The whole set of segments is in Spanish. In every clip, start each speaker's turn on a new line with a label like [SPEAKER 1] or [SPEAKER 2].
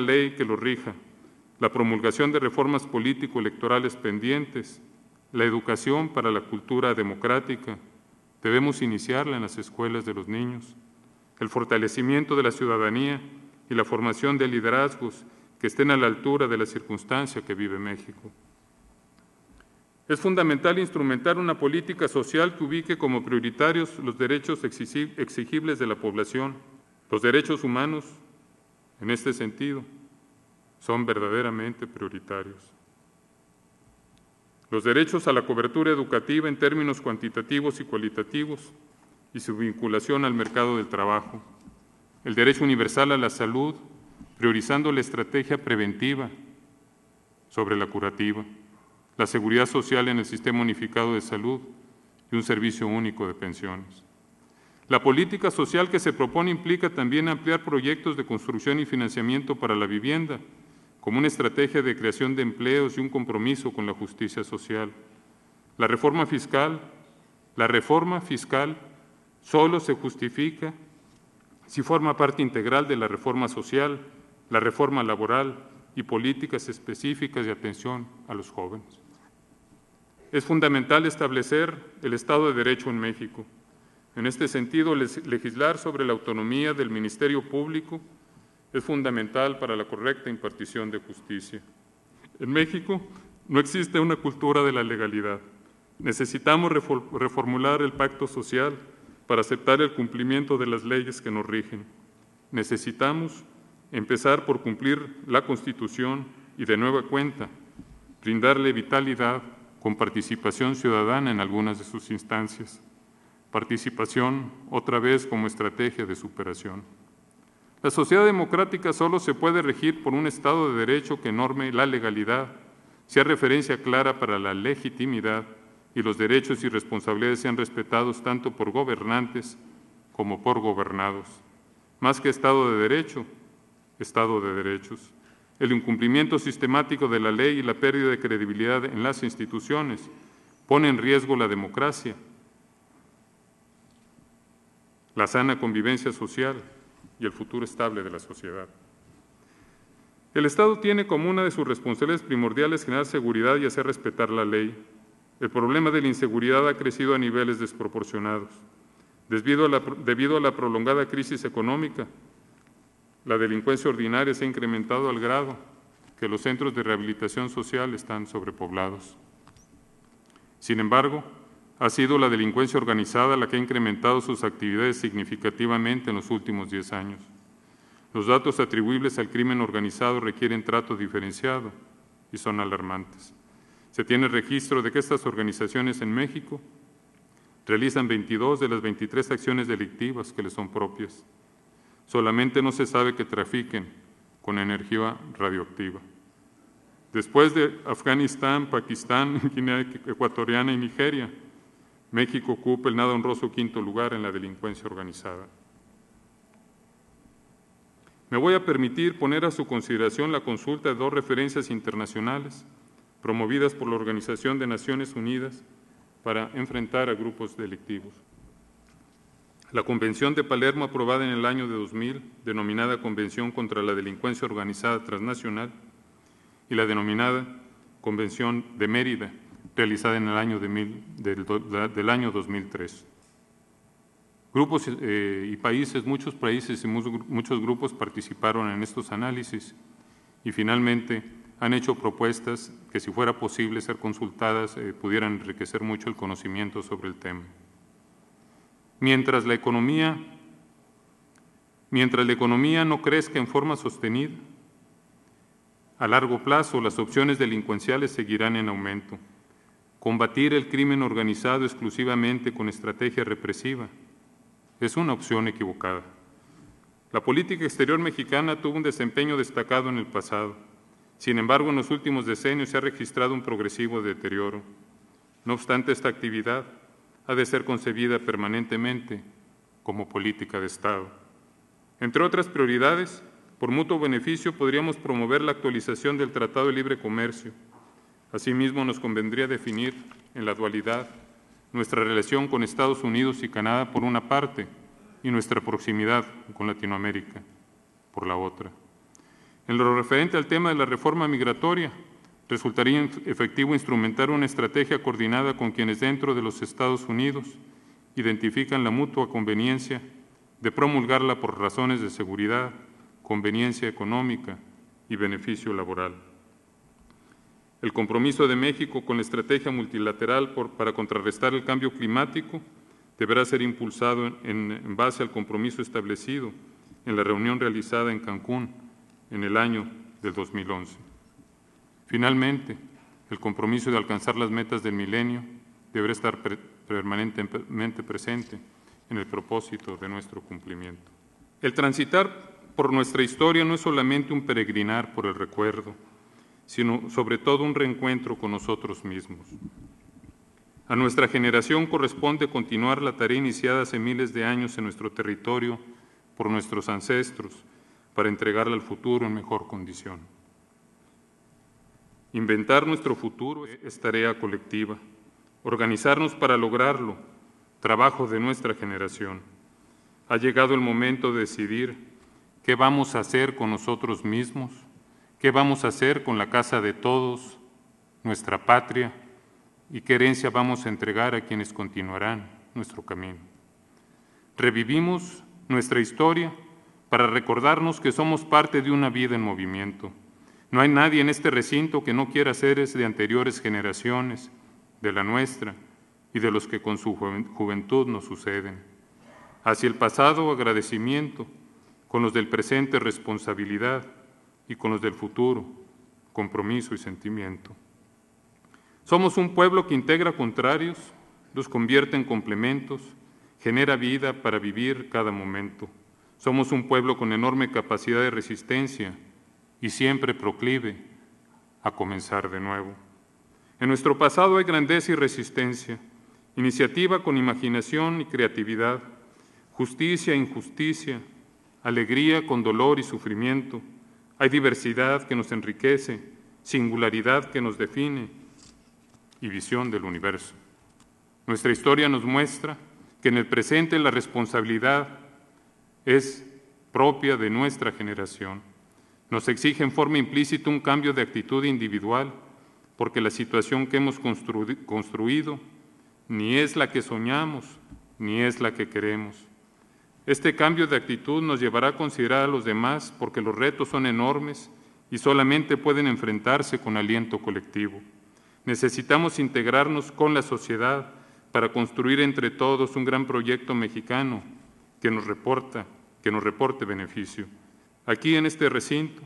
[SPEAKER 1] ley que lo rija, la promulgación de reformas político-electorales pendientes, la educación para la cultura democrática, debemos iniciarla en las escuelas de los niños, el fortalecimiento de la ciudadanía y la formación de liderazgos que estén a la altura de la circunstancia que vive México. Es fundamental instrumentar una política social que ubique como prioritarios los derechos exigibles de la población. Los derechos humanos, en este sentido, son verdaderamente prioritarios. Los derechos a la cobertura educativa en términos cuantitativos y cualitativos y su vinculación al mercado del trabajo. El derecho universal a la salud, priorizando la estrategia preventiva sobre la curativa. La seguridad social en el sistema unificado de salud y un servicio único de pensiones. La política social que se propone implica también ampliar proyectos de construcción y financiamiento para la vivienda, como una estrategia de creación de empleos y un compromiso con la justicia social. La reforma fiscal, la reforma fiscal solo se justifica si forma parte integral de la reforma social, la reforma laboral y políticas específicas de atención a los jóvenes. Es fundamental establecer el Estado de Derecho en México. En este sentido, legislar sobre la autonomía del Ministerio Público es fundamental para la correcta impartición de justicia. En México no existe una cultura de la legalidad. Necesitamos reformular el pacto social para aceptar el cumplimiento de las leyes que nos rigen. Necesitamos empezar por cumplir la Constitución y de nueva cuenta, brindarle vitalidad con participación ciudadana en algunas de sus instancias. Participación otra vez como estrategia de superación. La sociedad democrática solo se puede regir por un Estado de Derecho que norme la legalidad, sea referencia clara para la legitimidad y los derechos y responsabilidades sean respetados tanto por gobernantes como por gobernados. Más que Estado de Derecho, Estado de Derechos. El incumplimiento sistemático de la ley y la pérdida de credibilidad en las instituciones pone en riesgo la democracia, la sana convivencia social y el futuro estable de la sociedad. El Estado tiene como una de sus responsabilidades primordiales generar seguridad y hacer respetar la ley. El problema de la inseguridad ha crecido a niveles desproporcionados. Debido a la, prolongada crisis económica, la delincuencia ordinaria se ha incrementado al grado que los centros de rehabilitación social están sobrepoblados. Sin embargo, ha sido la delincuencia organizada la que ha incrementado sus actividades significativamente en los últimos 10 años. Los datos atribuibles al crimen organizado requieren trato diferenciado y son alarmantes. Se tiene registro de que estas organizaciones en México realizan 22 de las 23 acciones delictivas que les son propias. Solamente no se sabe que trafiquen con energía radioactiva. Después de Afganistán, Pakistán, Guinea Ecuatoriana y Nigeria, México ocupa el nada honroso quinto lugar en la delincuencia organizada. Me voy a permitir poner a su consideración la consulta de dos referencias internacionales promovidas por la Organización de Naciones Unidas para enfrentar a grupos delictivos. La Convención de Palermo, aprobada en el año de 2000, denominada Convención contra la Delincuencia Organizada Transnacional, y la denominada Convención de Mérida, realizada en el año del, año 2003. Grupos eh, y países, muchos países y muchos grupos participaron en estos análisis y finalmente han hecho propuestas que, si fuera posible ser consultadas, eh, pudieran enriquecer mucho el conocimiento sobre el tema. Mientras la economía, mientras la economía no crezca en forma sostenida, a largo plazo las opciones delincuenciales seguirán en aumento. Combatir el crimen organizado exclusivamente con estrategia represiva es una opción equivocada. La política exterior mexicana tuvo un desempeño destacado en el pasado. Sin embargo, en los últimos decenios se ha registrado un progresivo deterioro. No obstante, esta actividad ha de ser concebida permanentemente como política de Estado. Entre otras prioridades, por mutuo beneficio podríamos promover la actualización del Tratado de Libre Comercio, Asimismo, nos convendría definir en la dualidad nuestra relación con Estados Unidos y Canadá por una parte y nuestra proximidad con Latinoamérica por la otra. En lo referente al tema de la reforma migratoria, resultaría efectivo instrumentar una estrategia coordinada con quienes dentro de los Estados Unidos identifican la mutua conveniencia de promulgarla por razones de seguridad, conveniencia económica y beneficio laboral. El compromiso de México con la estrategia multilateral para contrarrestar el cambio climático deberá ser impulsado en, base al compromiso establecido en la reunión realizada en Cancún en el año del 2011. Finalmente, el compromiso de alcanzar las metas del milenio deberá estar permanentemente presente en el propósito de nuestro cumplimiento. El transitar por nuestra historia no es solamente un peregrinar por el recuerdo, sino sobre todo un reencuentro con nosotros mismos. A nuestra generación corresponde continuar la tarea iniciada hace miles de años en nuestro territorio por nuestros ancestros para entregarla al futuro en mejor condición. Inventar nuestro futuro es tarea colectiva. Organizarnos para lograrlo, trabajo de nuestra generación. Ha llegado el momento de decidir qué vamos a hacer con nosotros mismos, qué vamos a hacer con la casa de todos, nuestra patria, y qué herencia vamos a entregar a quienes continuarán nuestro camino. Revivimos nuestra historia para recordarnos que somos parte de una vida en movimiento. No hay nadie en este recinto que no quiera seres de anteriores generaciones, de la nuestra y de los que con su juventud nos suceden. Hacia el pasado agradecimiento, con los del presente responsabilidad y con los del futuro compromiso y sentimiento. Somos un pueblo que integra contrarios, los convierte en complementos, genera vida para vivir cada momento. Somos un pueblo con enorme capacidad de resistencia y siempre proclive a comenzar de nuevo. En nuestro pasado hay grandeza y resistencia, iniciativa con imaginación y creatividad, justicia e injusticia, alegría con dolor y sufrimiento. Hay diversidad que nos enriquece, singularidad que nos define y visión del universo. Nuestra historia nos muestra que en el presente la responsabilidad es propia de nuestra generación. Nos exige en forma implícita un cambio de actitud individual porque la situación que hemos construido ni es la que soñamos, ni es la que queremos. Este cambio de actitud nos llevará a considerar a los demás porque los retos son enormes y solamente pueden enfrentarse con aliento colectivo. Necesitamos integrarnos con la sociedad para construir entre todos un gran proyecto mexicano que nos reporta, que nos reporte beneficio. Aquí en este recinto,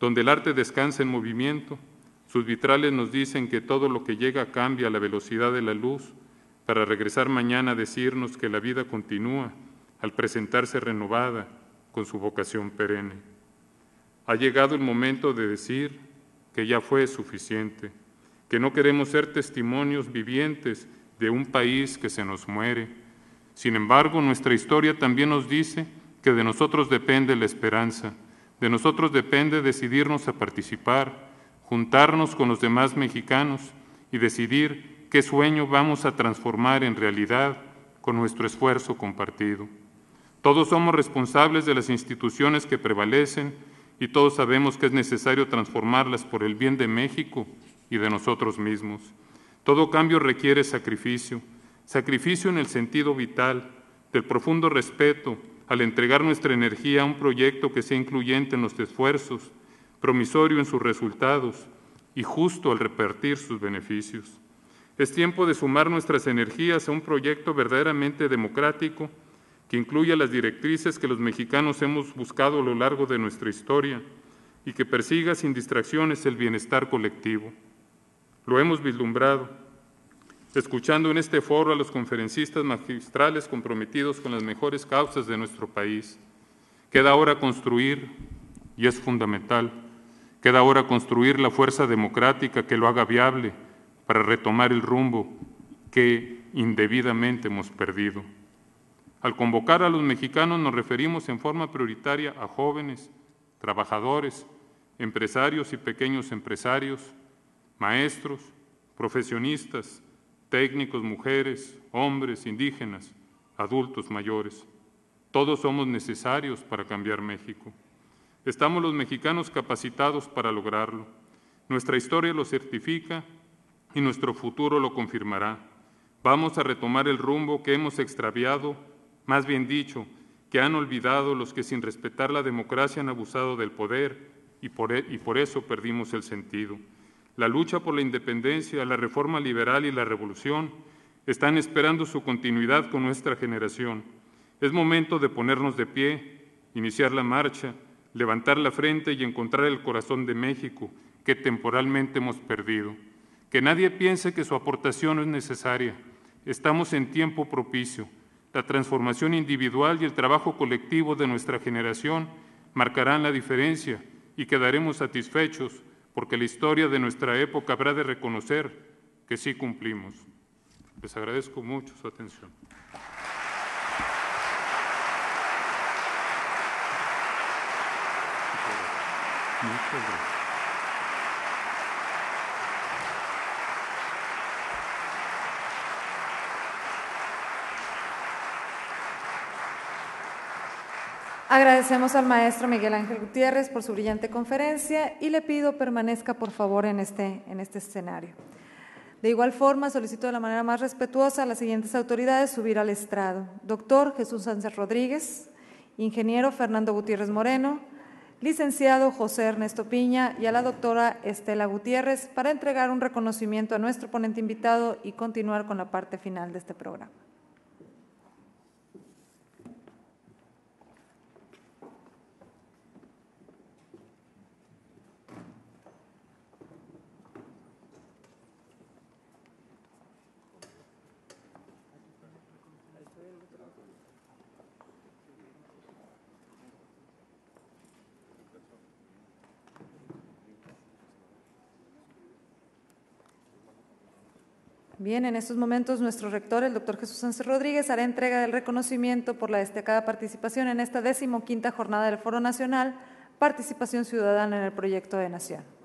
[SPEAKER 1] donde el arte descansa en movimiento, sus vitrales nos dicen que todo lo que llega cambia a la velocidad de la luz para regresar mañana a decirnos que la vida continúa al presentarse renovada con su vocación perenne. Ha llegado el momento de decir que ya fue suficiente, que no queremos ser testimonios vivientes de un país que se nos muere. Sin embargo, nuestra historia también nos dice que de nosotros depende la esperanza, de nosotros depende decidirnos a participar, juntarnos con los demás mexicanos y decidir qué sueño vamos a transformar en realidad con nuestro esfuerzo compartido. Todos somos responsables de las instituciones que prevalecen y todos sabemos que es necesario transformarlas por el bien de México y de nosotros mismos. Todo cambio requiere sacrificio, sacrificio en el sentido vital, del profundo respeto al entregar nuestra energía a un proyecto que sea incluyente en los esfuerzos, promisorio en sus resultados y justo al repartir sus beneficios. Es tiempo de sumar nuestras energías a un proyecto verdaderamente democrático que incluya las directrices que los mexicanos hemos buscado a lo largo de nuestra historia y que persiga sin distracciones el bienestar colectivo. Lo hemos vislumbrado, escuchando en este foro a los conferencistas magistrales comprometidos con las mejores causas de nuestro país. Queda ahora construir, y es fundamental, Queda ahora construir la fuerza democrática que lo haga viable para retomar el rumbo que indebidamente hemos perdido. Al convocar a los mexicanos nos referimos en forma prioritaria a jóvenes, trabajadores, empresarios y pequeños empresarios, maestros, profesionistas, técnicos, mujeres, hombres, indígenas, adultos mayores. Todos somos necesarios para cambiar México. Estamos los mexicanos capacitados para lograrlo. Nuestra historia lo certifica y nuestro futuro lo confirmará. Vamos a retomar el rumbo que hemos extraviado, más bien dicho, que han olvidado los que sin respetar la democracia han abusado del poder y por, e, y por eso perdimos el sentido. La lucha por la independencia, la reforma liberal y la revolución están esperando su continuidad con nuestra generación. Es momento de ponernos de pie, iniciar la marcha, levantar la frente y encontrar el corazón de México que temporalmente hemos perdido. Que nadie piense que su aportación no es necesaria. Estamos en tiempo propicio. La transformación individual y el trabajo colectivo de nuestra generación marcarán la diferencia y quedaremos satisfechos porque la historia de nuestra época habrá de reconocer que sí cumplimos. Les agradezco mucho su atención. Muchas gracias.
[SPEAKER 2] Agradecemos al maestro Miguel Ángel Gutiérrez por su brillante conferencia y le pido permanezca por favor en este, en este escenario. De igual forma, solicito de la manera más respetuosa a las siguientes autoridades subir al estrado. Doctor Jesús Sánchez Rodríguez, ingeniero Fernando Gutiérrez Moreno, licenciado José Ernesto Piña y a la doctora Estela Gutiérrez para entregar un reconocimiento a nuestro ponente invitado y continuar con la parte final de este programa. Bien, en estos momentos nuestro rector, el doctor Jesús Sánchez Rodríguez, hará entrega del reconocimiento por la destacada participación en esta decimoquinta jornada del Foro Nacional, Participación Ciudadana en el Proyecto de Nación.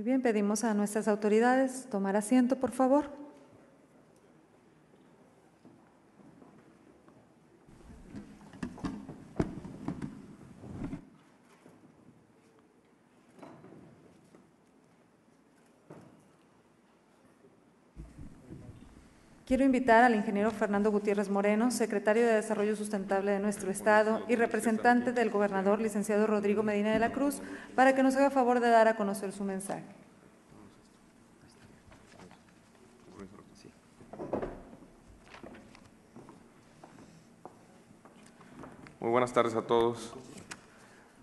[SPEAKER 2] Muy pedimos a nuestras autoridades tomar asiento, por favor. Quiero invitar al ingeniero Fernando Gutiérrez Moreno, secretario de Desarrollo Sustentable de nuestro Estado y representante del gobernador, licenciado Rodrigo Medina de la Cruz, para que nos haga favor de dar a conocer su mensaje.
[SPEAKER 3] Muy buenas tardes a todos.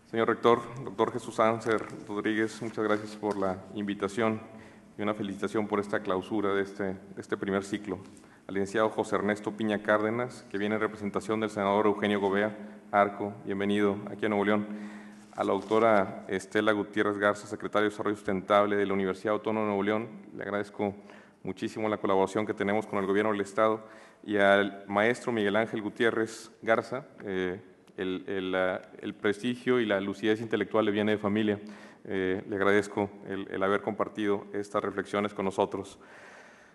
[SPEAKER 3] Señor rector, doctor Jesús Sánchez Rodríguez, muchas gracias por la invitación y una felicitación por esta clausura de este, de este primer ciclo. Al licenciado José Ernesto Piña Cárdenas, que viene en representación del senador Eugenio Gobea Arco, bienvenido aquí a Nuevo León. A la doctora Estela Gutiérrez Garza, secretaria de Desarrollo Sustentable de la Universidad Autónoma de Nuevo León, le agradezco muchísimo la colaboración que tenemos con el gobierno del Estado y al maestro Miguel Ángel Gutiérrez Garza, eh, el, el, el, prestigio y la lucidez intelectual le viene de familia. Eh, le agradezco el, el, haber compartido estas reflexiones con nosotros.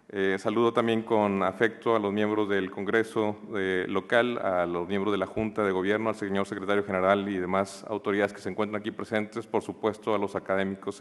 [SPEAKER 3] Eh, saludo también con afecto a los miembros del Congreso local, a los miembros de la Junta de Gobierno, al señor secretario general y demás autoridades que se encuentran aquí presentes, por supuesto a los académicos.